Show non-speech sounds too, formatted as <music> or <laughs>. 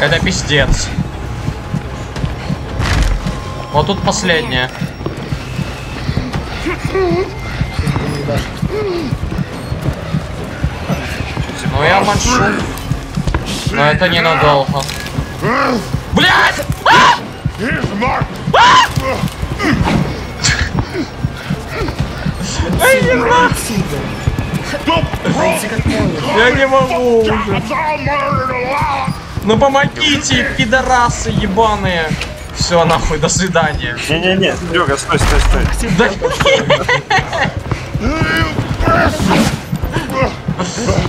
Это пиздец. Вот тут последняя. Ну я маншу. Но это ненадолго. Блять! Here's Mark. Я не могу уже. Ну помогите, пидорасы ебаные. Все, нахуй, до свидания. Не-не-не, Серега, стой, стой, стой. Да. <laughs>